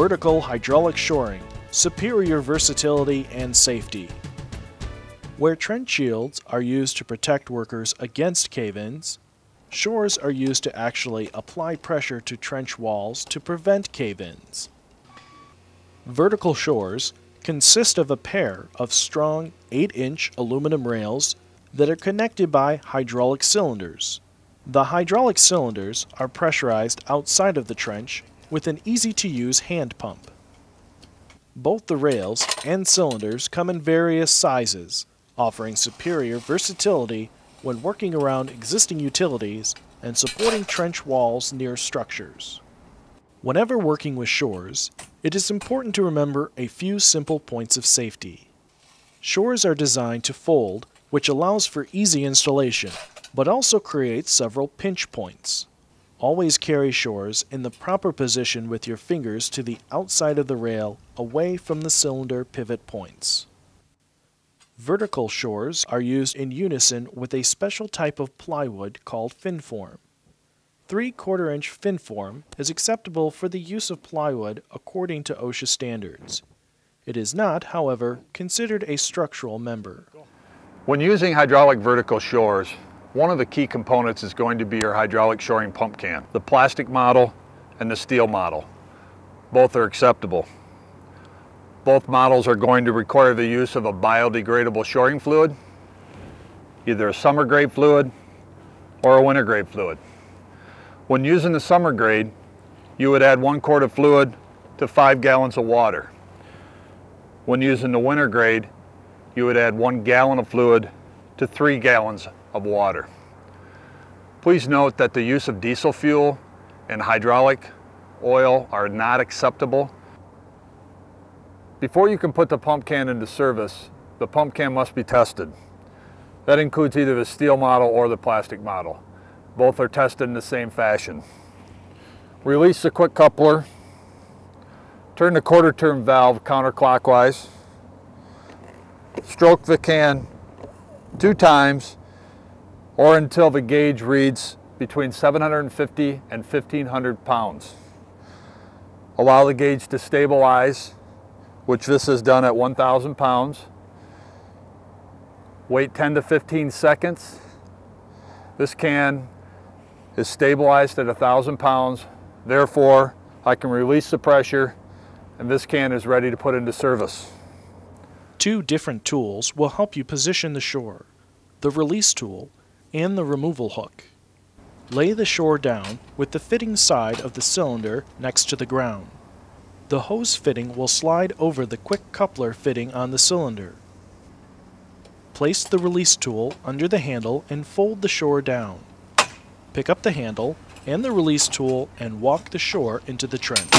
vertical hydraulic shoring, superior versatility and safety. Where trench shields are used to protect workers against cave-ins, shores are used to actually apply pressure to trench walls to prevent cave-ins. Vertical shores consist of a pair of strong 8-inch aluminum rails that are connected by hydraulic cylinders. The hydraulic cylinders are pressurized outside of the trench with an easy-to-use hand pump. Both the rails and cylinders come in various sizes, offering superior versatility when working around existing utilities and supporting trench walls near structures. Whenever working with shores, it is important to remember a few simple points of safety. Shores are designed to fold, which allows for easy installation, but also creates several pinch points. Always carry shores in the proper position with your fingers to the outside of the rail away from the cylinder pivot points. Vertical shores are used in unison with a special type of plywood called finform. 3 quarter inch finform is acceptable for the use of plywood according to OSHA standards. It is not, however, considered a structural member. When using hydraulic vertical shores, one of the key components is going to be your hydraulic shoring pump can, the plastic model and the steel model. Both are acceptable. Both models are going to require the use of a biodegradable shoring fluid, either a summer grade fluid or a winter grade fluid. When using the summer grade, you would add one quart of fluid to five gallons of water. When using the winter grade, you would add one gallon of fluid to three gallons of water. Please note that the use of diesel fuel and hydraulic oil are not acceptable before you can put the pump can into service, the pump can must be tested. That includes either the steel model or the plastic model. Both are tested in the same fashion. Release the quick coupler, turn the quarter turn valve counterclockwise, stroke the can two times or until the gauge reads between 750 and 1500 pounds. Allow the gauge to stabilize which this is done at 1,000 pounds. Wait 10 to 15 seconds. This can is stabilized at 1,000 pounds. Therefore, I can release the pressure and this can is ready to put into service. Two different tools will help you position the shore, the release tool and the removal hook. Lay the shore down with the fitting side of the cylinder next to the ground. The hose fitting will slide over the quick coupler fitting on the cylinder. Place the release tool under the handle and fold the shore down. Pick up the handle and the release tool and walk the shore into the trench.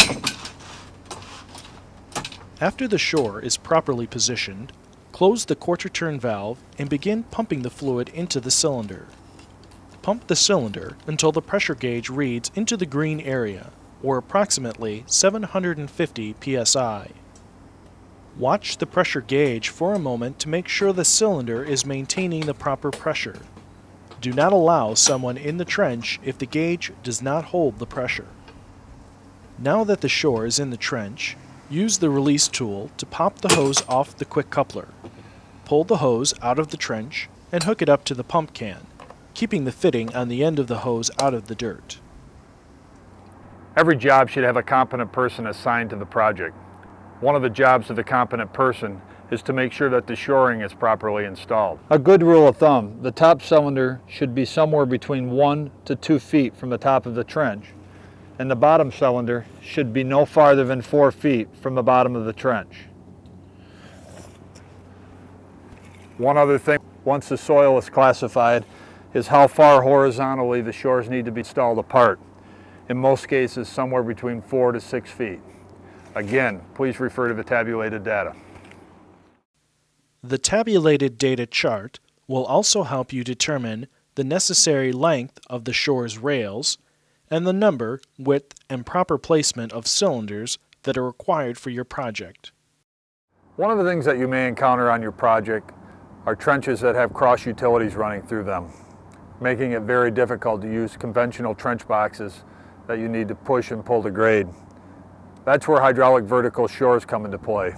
After the shore is properly positioned, close the quarter turn valve and begin pumping the fluid into the cylinder. Pump the cylinder until the pressure gauge reads into the green area or approximately 750 psi. Watch the pressure gauge for a moment to make sure the cylinder is maintaining the proper pressure. Do not allow someone in the trench if the gauge does not hold the pressure. Now that the shore is in the trench, use the release tool to pop the hose off the quick coupler. Pull the hose out of the trench and hook it up to the pump can, keeping the fitting on the end of the hose out of the dirt. Every job should have a competent person assigned to the project. One of the jobs of the competent person is to make sure that the shoring is properly installed. A good rule of thumb, the top cylinder should be somewhere between one to two feet from the top of the trench, and the bottom cylinder should be no farther than four feet from the bottom of the trench. One other thing, once the soil is classified, is how far horizontally the shores need to be installed apart in most cases somewhere between four to six feet. Again, please refer to the tabulated data. The tabulated data chart will also help you determine the necessary length of the shore's rails and the number, width, and proper placement of cylinders that are required for your project. One of the things that you may encounter on your project are trenches that have cross utilities running through them, making it very difficult to use conventional trench boxes that you need to push and pull to grade. That's where hydraulic vertical shores come into play.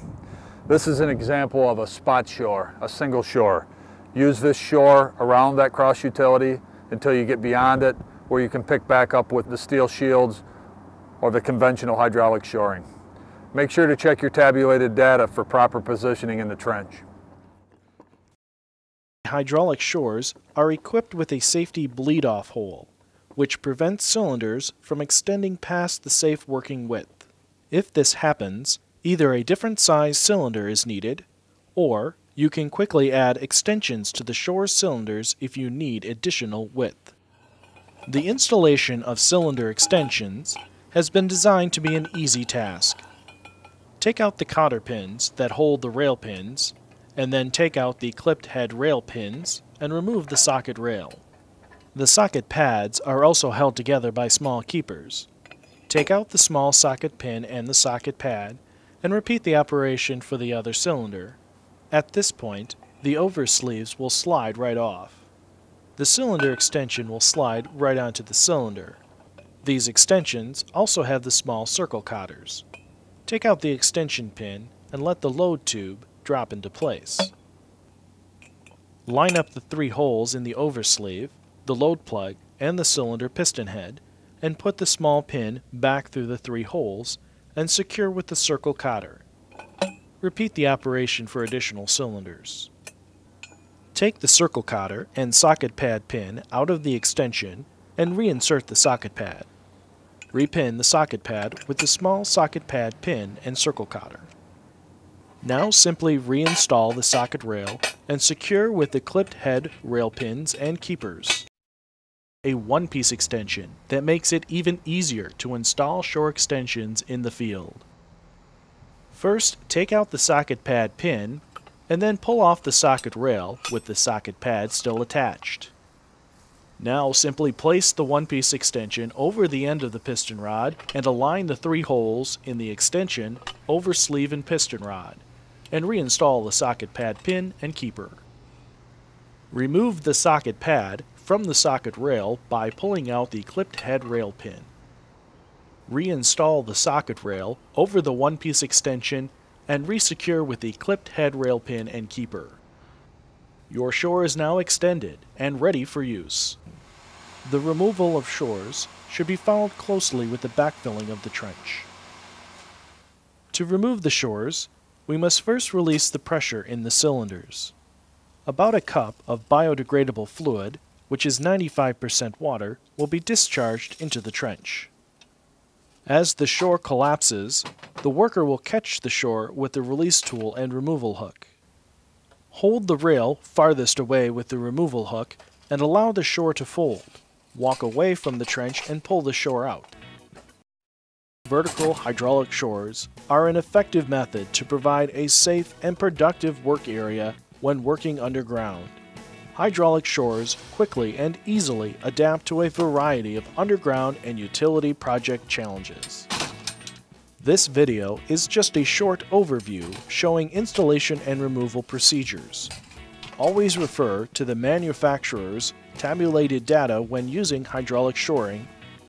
This is an example of a spot shore, a single shore. Use this shore around that cross utility until you get beyond it where you can pick back up with the steel shields or the conventional hydraulic shoring. Make sure to check your tabulated data for proper positioning in the trench. Hydraulic shores are equipped with a safety bleed-off hole, which prevents cylinders from extending past the safe working width. If this happens, either a different size cylinder is needed, or you can quickly add extensions to the shore cylinders if you need additional width. The installation of cylinder extensions has been designed to be an easy task. Take out the cotter pins that hold the rail pins, and then take out the clipped head rail pins and remove the socket rail. The socket pads are also held together by small keepers. Take out the small socket pin and the socket pad and repeat the operation for the other cylinder. At this point, the oversleeves will slide right off. The cylinder extension will slide right onto the cylinder. These extensions also have the small circle cotters. Take out the extension pin and let the load tube drop into place. Line up the three holes in the oversleeve, the load plug, and the cylinder piston head, and put the small pin back through the three holes and secure with the circle cotter. Repeat the operation for additional cylinders. Take the circle cotter and socket pad pin out of the extension and reinsert the socket pad. Repin the socket pad with the small socket pad pin and circle cotter. Now simply reinstall the socket rail and secure with the clipped head rail pins and keepers. A one-piece extension that makes it even easier to install shore extensions in the field. First, take out the socket pad pin and then pull off the socket rail with the socket pad still attached. Now simply place the one-piece extension over the end of the piston rod and align the three holes in the extension over sleeve and piston rod, and reinstall the socket pad pin and keeper. Remove the socket pad from the socket rail by pulling out the clipped head rail pin. Reinstall the socket rail over the one-piece extension and resecure with the clipped head rail pin and keeper. Your shore is now extended and ready for use. The removal of shores should be followed closely with the backfilling of the trench. To remove the shores, we must first release the pressure in the cylinders. About a cup of biodegradable fluid, which is 95% water, will be discharged into the trench. As the shore collapses, the worker will catch the shore with the release tool and removal hook. Hold the rail farthest away with the removal hook and allow the shore to fold. Walk away from the trench and pull the shore out. Vertical hydraulic shores are an effective method to provide a safe and productive work area when working underground. Hydraulic shores quickly and easily adapt to a variety of underground and utility project challenges. This video is just a short overview showing installation and removal procedures. Always refer to the manufacturer's tabulated data when using hydraulic shoring